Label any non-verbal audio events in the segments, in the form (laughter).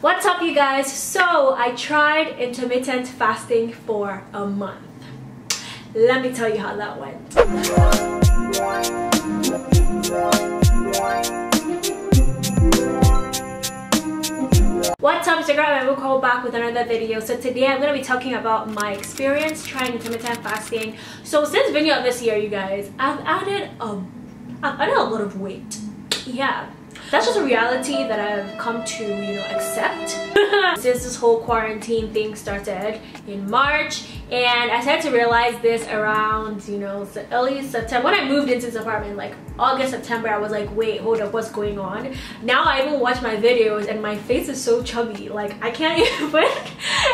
What's up you guys? So I tried intermittent fasting for a month. Let me tell you how that went. What's up Instagram and welcome back with another video. So today I'm going to be talking about my experience trying intermittent fasting. So since beginning of this year you guys, I've added a, I've added a lot of weight. Yeah, that's just a reality that I've come to, you know, accept. (laughs) Since this whole quarantine thing started in March and I started to realize this around, you know, early September. When I moved into this apartment, like August, September, I was like, wait, hold up, what's going on? Now I even watch my videos and my face is so chubby. Like, I can't (laughs) even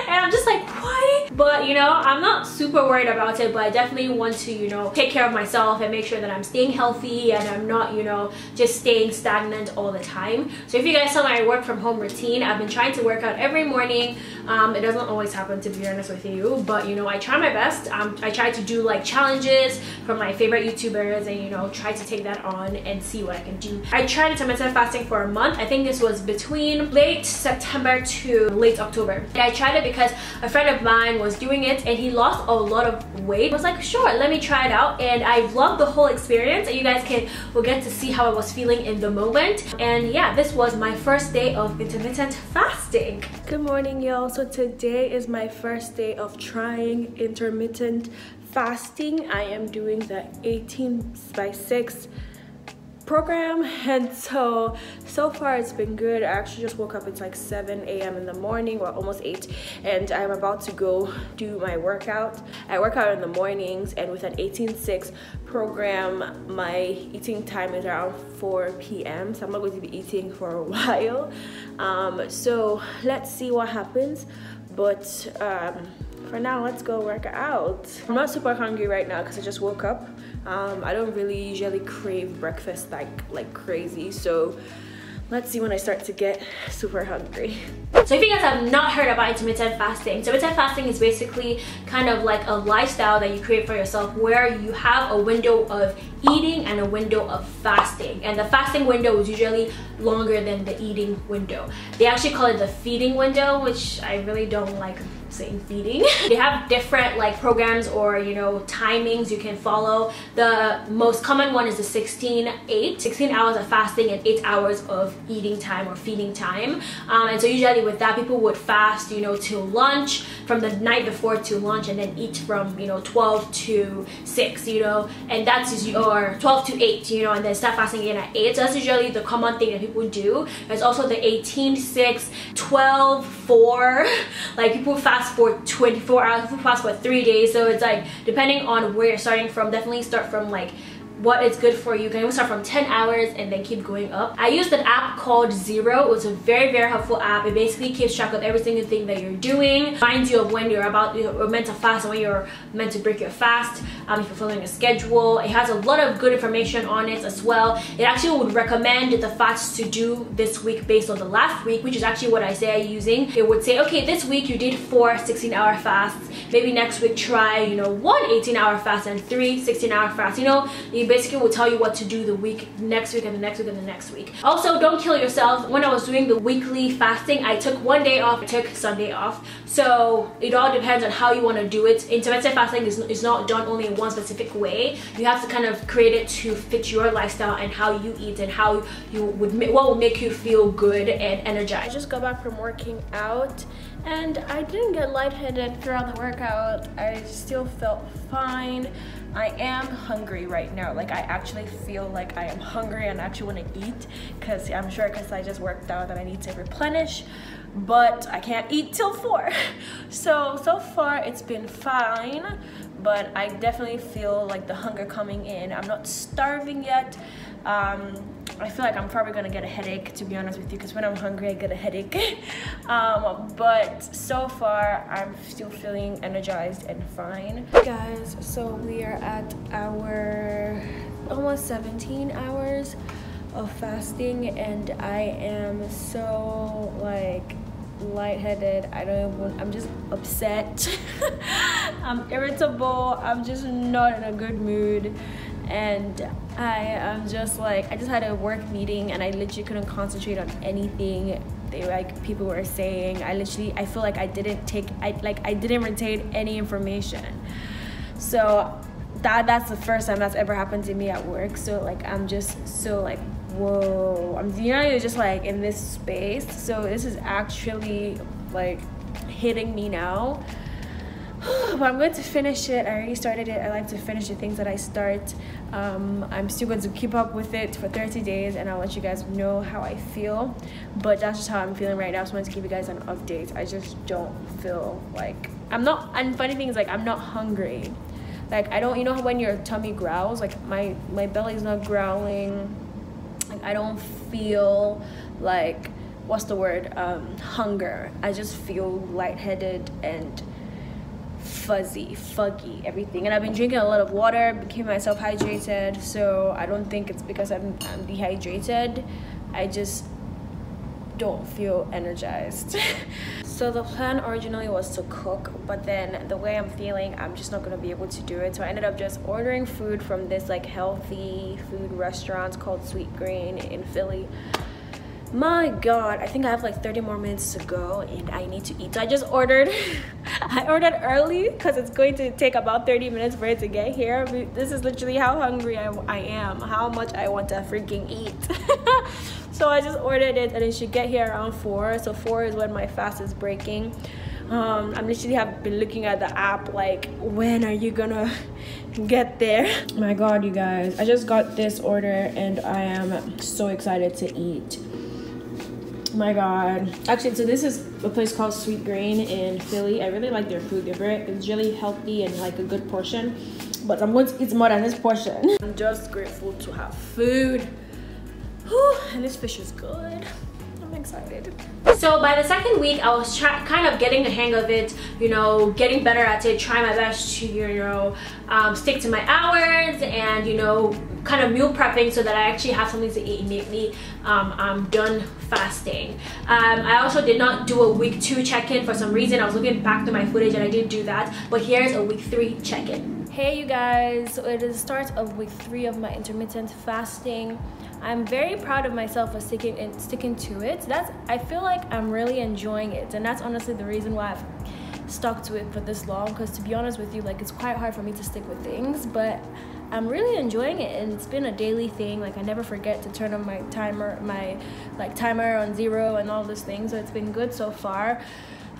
And I'm just like, why? But, you know, I'm not super worried about it, but I definitely want to, you know, take care of myself and make sure that I'm staying healthy and I'm not, you know, just staying stagnant all the time. So if you guys saw my work from home routine, I've been trying to work out every morning. Um, it doesn't always happen, to be honest with you, but, you know, I try my best. Um, I try to do like challenges from my favorite YouTubers and you know try to take that on and see what I can do. I tried intermittent fasting for a month. I think this was between late September to late October. And I tried it because a friend of mine was doing it and he lost a lot of weight. I was like, sure, let me try it out. And I loved the whole experience and you guys can will get to see how I was feeling in the moment. And yeah, this was my first day of intermittent fasting. Good morning, y'all. So today is my first day of trying intermittent fasting. I am doing the 18 by 6 program and so so far it's been good. I actually just woke up it's like 7 a.m in the morning or almost 8 and i'm about to go do my workout. I work out in the mornings and with an 18-6 program my eating time is around 4 p.m so i'm not going to be eating for a (laughs) while. Um, so let's see what happens but um, for now let's go work out. I'm not super hungry right now because i just woke up um, i don't really usually crave breakfast like like crazy so let's see when I start to get super hungry. So if you guys have not heard about intermittent fasting, So intermittent fasting is basically kind of like a lifestyle that you create for yourself where you have a window of eating and a window of fasting. And the fasting window is usually longer than the eating window. They actually call it the feeding window, which I really don't like saying feeding. (laughs) they have different like programs or you know timings you can follow. The most common one is the 16 8, 16 hours of fasting and 8 hours of eating time or feeding time. Um, and so usually with that people would fast you know till lunch from the night before to lunch and then eat from you know 12 to 6 you know and that's your 12 to 8 you know and then start fasting again at 8 so that's usually the common thing that people do there's also the 18 6 12 4 (laughs) like people fast fast for 24 hours, fast for three days. So it's like, depending on where you're starting from, definitely start from like what is good for you. You can even start from 10 hours and then keep going up. I used an app called Zero. It was a very, very helpful app. It basically keeps track of every single thing that you're doing, reminds you of when you're about you're meant to fast and when you're meant to break your fast, um, if you're following a schedule. It has a lot of good information on it as well. It actually would recommend the fasts to do this week based on the last week, which is actually what I say I'm using. It would say, okay, this week you did four 16 hour fasts. Maybe next week try, you know, one 18 hour fast and three 16 hour fasts. You know, you basically will tell you what to do the week next week and the next week and the next week. Also don't kill yourself. When i was doing the weekly fasting i took one day off i took sunday off. So it all depends on how you want to do it. Intermittent fasting is, is not done only in one specific way. You have to kind of create it to fit your lifestyle and how you eat and how you would what will make you feel good and energized. I just got back from working out and I didn't get lightheaded throughout the workout. I still felt fine. I am hungry right now. Like I actually feel like I am hungry and actually want to eat because I'm sure because I just worked out that I need to replenish but I can't eat till four. (laughs) So, so far it's been fine, but I definitely feel like the hunger coming in. I'm not starving yet. Um, I feel like I'm probably gonna get a headache to be honest with you because when I'm hungry I get a headache. (laughs) Um, but so far I'm still feeling energized and fine. Guys so we are at our almost 17 hours of fasting and I am so like lightheaded. I don't even I'm just upset. (laughs) I'm irritable. I'm just not in a good mood and I am just like I just had a work meeting and I literally couldn't concentrate on anything they like people were saying. I literally i feel like i didn't take i like i didn't retain any information. So that that's the first time that's ever happened to me at work. So like i'm just so like whoa. I'm you know you're just like in this space. So this is actually like hitting me now but I'm going to finish it. I already started it. I like to finish the things that I start. Um, I'm still going to keep up with it for 30 days and I'll let you guys know how I feel. But that's just how I'm feeling right now. I just wanted to give you guys an update. I just don't feel like I'm not. And funny thing is, like, I'm not hungry. Like, I don't, you know, when your tummy growls, like, my, my belly's not growling. Like, I don't feel like, what's the word? Um, hunger. I just feel lightheaded and fuzzy, foggy, everything. And I've been drinking a lot of water, became myself hydrated. So I don't think it's because I'm, I'm dehydrated. I just don't feel energized. (laughs) so the plan originally was to cook, but then the way I'm feeling, I'm just not gonna be able to do it. So I ended up just ordering food from this like healthy food restaurant called Sweetgreen in Philly my god i think i have like 30 more minutes to go and i need to eat. So i just ordered (laughs) i ordered early because it's going to take about 30 minutes for it to get here. This is literally how hungry i, I am how much i want to freaking eat. (laughs) So i just ordered it and it should get here around four. So four is when my fast is breaking. Um, i'm literally have been looking at the app like when are you gonna (laughs) get there? My god you guys i just got this order and i am so excited to eat my god. Actually so this is a place called Sweetgreen in philly. I really like their food. They're very it's really healthy and like a good portion. But i'm going to eat more than this portion. I'm just grateful to have food. Whew, and this fish is good. I'm excited. So by the second week i was kind of getting the hang of it you know getting better at it trying my best to you know um, stick to my hours and you know kind of meal prepping so that I actually have something to eat immediately. Um, I'm done fasting. Um, I also did not do a week two check-in for some reason. I was looking back to my footage and I didn't do that. But here's a week three check-in. Hey you guys, so it is the start of week three of my intermittent fasting. I'm very proud of myself for sticking and sticking to it. That's I feel like I'm really enjoying it, and that's honestly the reason why I've stuck to it for this long. Because to be honest with you, like it's quite hard for me to stick with things, but I'm really enjoying it and it's been a daily thing. Like I never forget to turn on my timer my like timer on zero and all those things so it's been good so far.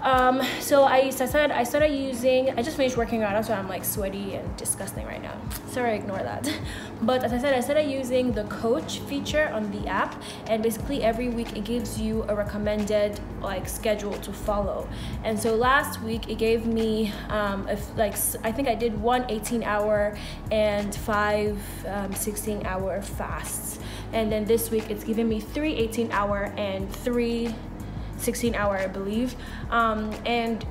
Um, so I, I said I started using I just finished working out why I'm like sweaty and disgusting right now. Sorry ignore that (laughs) but as I said I started using the coach feature on the app and basically every week it gives you a recommended like schedule to follow. And so last week it gave me um, if like I think I did one 18 hour and five um, 16 hour fasts. And then this week it's giving me three 18 hour and three 16 hour I believe. Um, and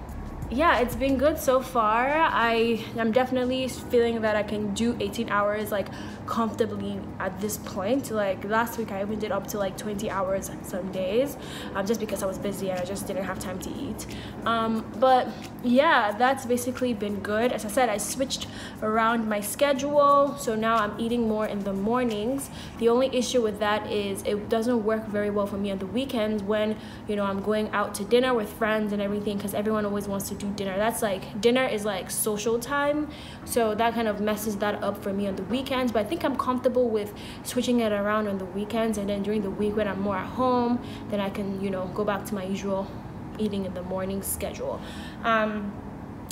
yeah it's been good so far. I i am definitely feeling that i can do 18 hours like comfortably at this point. Like last week i even did up to like 20 hours some days um, just because i was busy and i just didn't have time to eat. Um, but yeah that's basically been good. As i said i switched around my schedule so now i'm eating more in the mornings. The only issue with that is it doesn't work very well for me on the weekends when you know i'm going out to dinner with friends and everything because everyone always wants to do dinner. That's like dinner is like social time so that kind of messes that up for me on the weekends. But i think think I'm comfortable with switching it around on the weekends and then during the week when I'm more at home, then I can, you know, go back to my usual eating in the morning schedule. Um,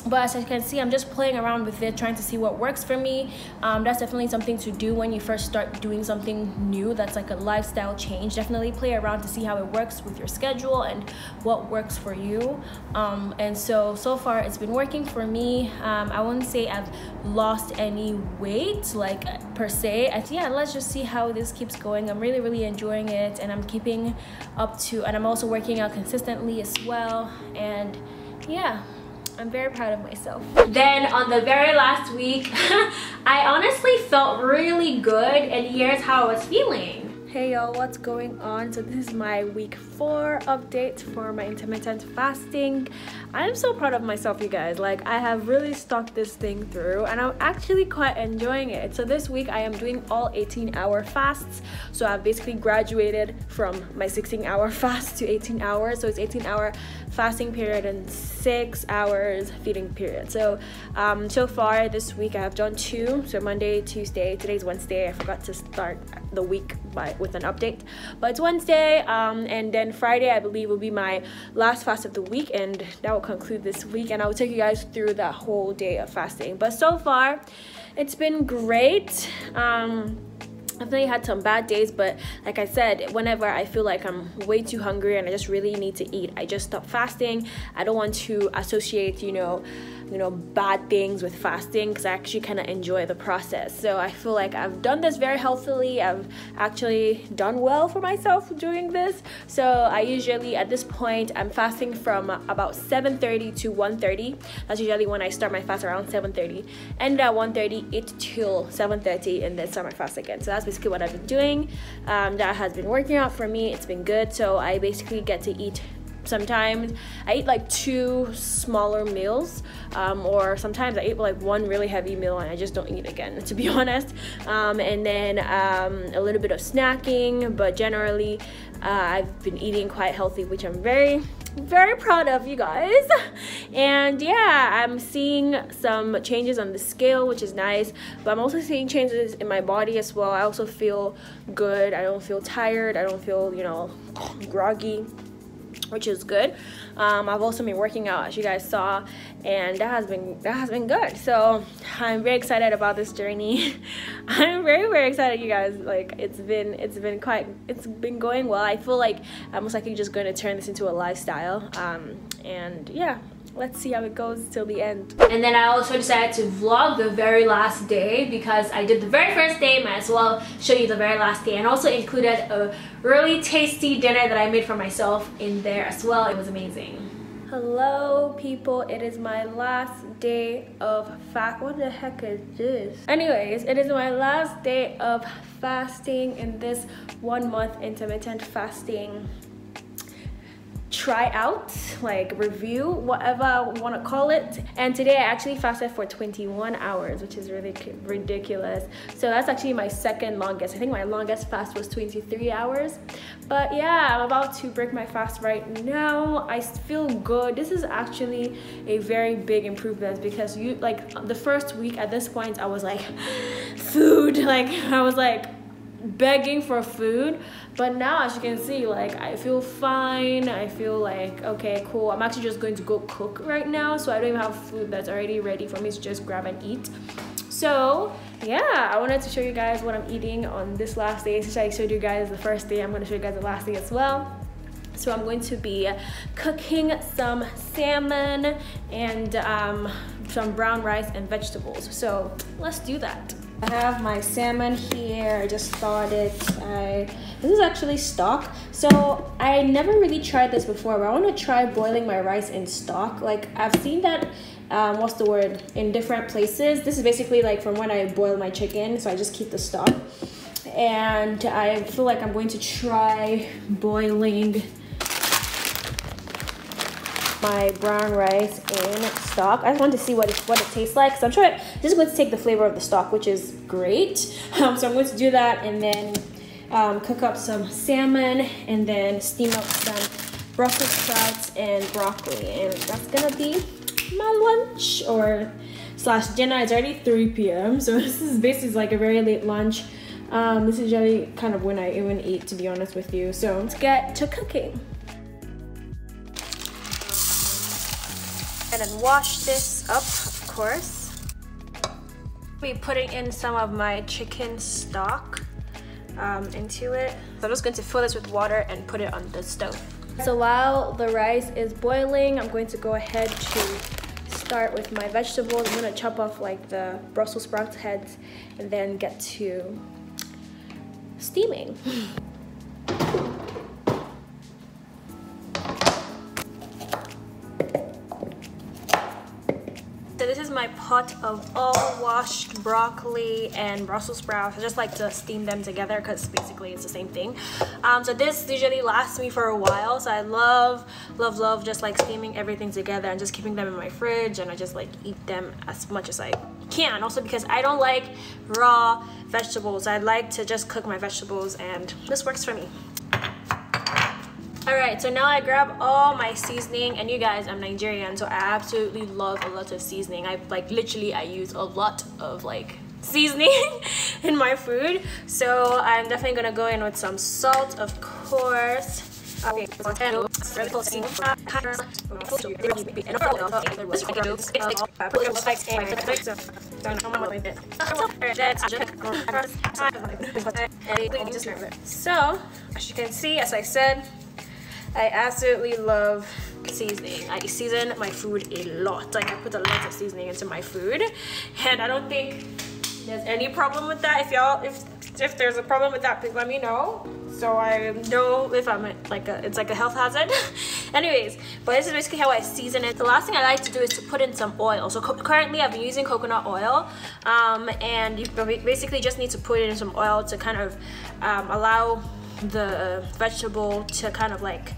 but as I can see, I'm just playing around with it, trying to see what works for me. Um, that's definitely something to do when you first start doing something new. That's like a lifestyle change. Definitely play around to see how it works with your schedule and what works for you. Um, and so, so far it's been working for me. Um, I wouldn't say I've lost any weight, like per se. I, yeah, let's just see how this keeps going. I'm really, really enjoying it and I'm keeping up to, and I'm also working out consistently as well. And yeah. I'm very proud of myself. Then on the very last week, (laughs) I honestly felt really good and here's how I was feeling. Hey y'all, what's going on? So this is my week four update for my intermittent fasting. I'm so proud of myself, you guys. Like I have really stuck this thing through and I'm actually quite enjoying it. So this week I am doing all 18 hour fasts. So I've basically graduated from my 16 hour (laughs) fast to 18 hours. So it's 18 hour fasting period and six hours feeding period. So um, so far this week I have done two. So Monday, Tuesday, today's Wednesday. I forgot to start the week by with an update. But it's Wednesday, um, and then Friday, I believe, will be my last fast of the week, and that will conclude this week. And I will take you guys through that whole day of fasting. But so far, it's been great. Um, I've definitely had some bad days, but like I said, whenever I feel like I'm way too hungry and I just really need to eat, I just stop fasting. I don't want to associate, you know, you know bad things with fasting because I actually kind of enjoy the process. So I feel like I've done this very healthily. I've actually done well for myself doing this. So I usually at this point I'm fasting from about 7:30 to 1:30. That's usually when I start my fast around 7:30, and at 1:30 eat till 7:30, and then start my fast again. So that's basically what I've been doing. Um, that has been working out for me. It's been good. So I basically get to eat sometimes I eat like two smaller meals, um, or sometimes I eat like one really heavy meal and I just don't eat again, (laughs) to be (laughs) honest. Um, and then um, a little bit of snacking, but generally uh, I've been eating quite healthy, which I'm very very proud of you guys. (laughs) And yeah i'm seeing some changes on the scale which is nice but i'm also seeing changes in my body as well. I also feel good. I don't feel tired. I don't feel you know groggy which is good. Um, i've also been working out as you guys saw and that has been that has been good. So i'm very excited about this journey. (laughs) I'm very very excited you guys. Like it's been it's been quite it's been going well. I feel like i'm likely just going to turn this into a lifestyle um, and yeah let's see how it goes till the end. And then I also decided to vlog the very last day because I did the very first day, might as well show you the very last day and also included a really tasty dinner that I made for myself in there as well. It was amazing. Hello people, it is my last day of fast. What the heck is this? Anyways, it is my last day of fasting in this one month intermittent fasting try out, like review, whatever you want to call it. And today I actually fasted for 21 hours, which is really ridiculous. So that's actually my second longest. I think my longest fast was 23 hours. But yeah, I'm about to break my fast right now. I feel good. This is actually a very big improvement because you like the first week at this point I was like (sighs) food like I was like begging for food but now as you can see like i feel fine. I feel like okay cool. I'm actually just going to go cook right now so i don't even have food that's already ready for me to just grab and eat. So yeah i wanted to show you guys what i'm eating on this last day. Since i showed you guys the first day i'm going to show you guys the last day as well. So I'm going to be cooking some salmon and um, some brown rice and vegetables. So let's do that. I have my salmon here. I just thawed it. I this is actually stock. So I never really tried this before, but I want to try boiling my rice in stock. Like I've seen that. Um, what's the word in different places this is basically like from when i boil my chicken so i just keep the stock and i feel like i'm going to try boiling my brown rice in stock. I just want to see what it, what it tastes like. So I'm sure this is going to take the flavor of the stock, which is great. (laughs) Um, so I'm going to do that and then um, cook up some salmon and then steam up some Brussels sprouts and broccoli. And that's gonna be my lunch or slash dinner. It's already 3 p.m. So (laughs) this is basically like a very late lunch. Um, this is usually kind of when I even eat, to be honest with you. So let's get to cooking. And then wash this up, of course. Be putting in some of my chicken stock um, into it. So I'm just going to fill this with water and put it on the stove. So while the rice is boiling, I'm going to go ahead to start with my vegetables. I'm gonna chop off like the Brussels sprouts heads and then get to steaming. (laughs) my pot of all washed broccoli and Brussels sprouts. I just like to steam them together because basically it's the same thing. Um, so this usually lasts me for a while. So I love, love, love just like steaming everything together and just keeping them in my fridge and I just like eat them as much as I can. Also because I don't like raw vegetables. I like to just cook my vegetables and this works for me. Alright, so now I grab all my seasoning and you guys, I'm Nigerian so I absolutely love a lot of seasoning. I like literally I use a lot of like (laughs) seasoning (laughs) in my food. So I'm definitely gonna go in with some salt of course. Okay. So, as you can see, as I said, I absolutely love seasoning. I season my food a lot. Like I put a lot of seasoning into my food and I don't think there's any problem with that. If y'all, if if there's a problem with that, please let me know. So I know if I'm like a, it's like a health hazard. (laughs) Anyways, but this is basically how I season it. The last thing I like to do is to put in some oil. So currently I've been using coconut oil um, and you basically just need to put in some oil to kind of um, allow the vegetable to kind of like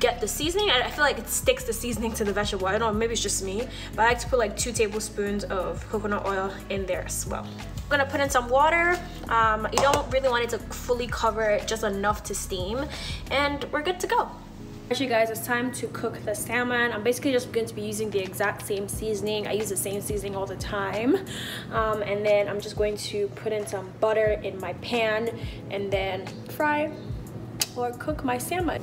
get the seasoning. I, feel like it sticks the seasoning to the vegetable. I don't know, maybe it's just me, but I like to put like two tablespoons of coconut oil in there as well. I'm gonna put in some water. Um, you don't really want it to fully cover it, just enough to steam, and we're good to go. Actually guys, it's time to cook the salmon. I'm basically just going to be using the exact same seasoning. I use the same seasoning all the time. Um, and then I'm just going to put in some butter in my pan and then fry or cook my salmon.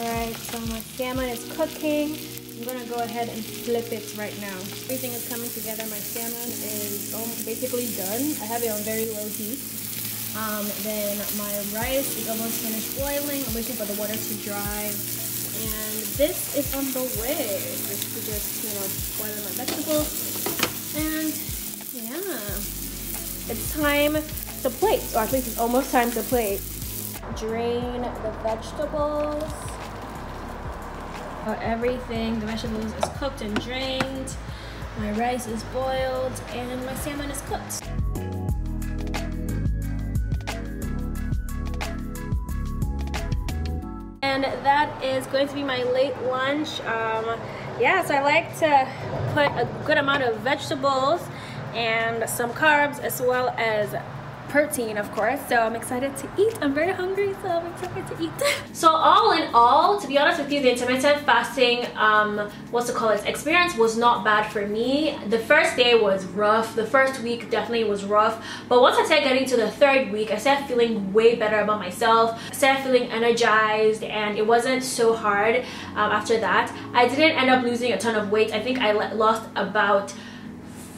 Alright, so my salmon is cooking. I'm gonna go ahead and flip it right now. Everything is coming together. My salmon is basically done. I have it on very low heat. Um, then my rice is almost finished boiling. I'm waiting for the water to dry. And this is on the way. Just to just, you know, boil my vegetables. And yeah, it's time to plate. Or at least it's almost time to plate. Drain the vegetables. everything, the vegetables is cooked and drained. My rice is boiled and my salmon is cooked. and that is going to be my late lunch um, yeah so I like to put a good amount of vegetables and some carbs as well as protein of course. So i'm excited to eat. I'm very hungry so i'm excited to eat. (laughs) So all in all to be honest with you the intermittent fasting um what's it called its experience was not bad for me. The first day was rough. The first week definitely was rough. But once i started getting to the third week i started feeling way better about myself. I started feeling energized and it wasn't so hard um, after that. I didn't end up losing a ton of weight. I think i lost about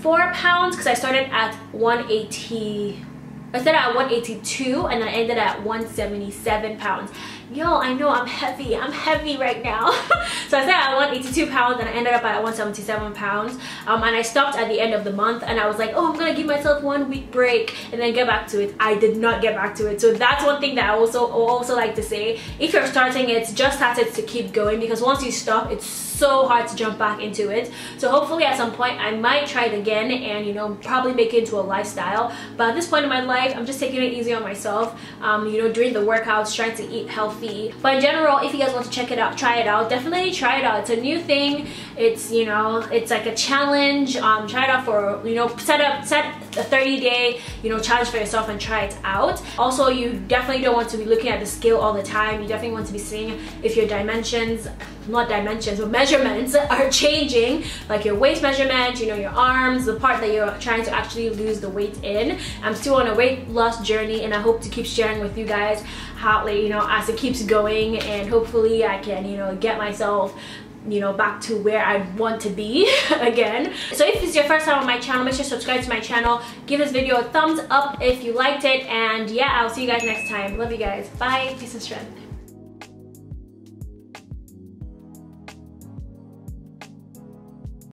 four pounds because i started at 180 I started at 182 and I ended at 177 pounds. Yo, I know I'm heavy. I'm heavy right now. (laughs) so I started at 182 pounds and I ended up at 177 pounds. Um, and I stopped at the end of the month and I was like, oh, I'm gonna give myself one week break and then get back to it. I did not get back to it. So that's one thing that I also also like to say. If you're starting it, just started to keep going because once you stop, it's so hard to jump back into it. So hopefully at some point I might try it again and you know probably make it into a lifestyle. But at this point in my life, I'm just taking it easy on myself. Um, you know, doing the workouts, trying to eat healthy. But in general, if you guys want to check it out, try it out. Definitely try it out. It's a new thing. It's you know, it's like a challenge. Um, try it out for you know, set up set a 30 day you know challenge for yourself and try it out. Also, you definitely don't want to be looking at the scale all the time. You definitely want to be seeing if your dimensions not dimensions but measurements are changing like your waist measurement you know your arms the part that you're trying to actually lose the weight in. I'm still on a weight loss journey and i hope to keep sharing with you guys how you know as it keeps going and hopefully i can you know get myself you know back to where I want to be (laughs) again. So if it's your first time on my channel make sure to subscribe to my channel. Give this video a thumbs up if you liked it and yeah I'll see you guys next time. Love you guys. Bye. Peace and strength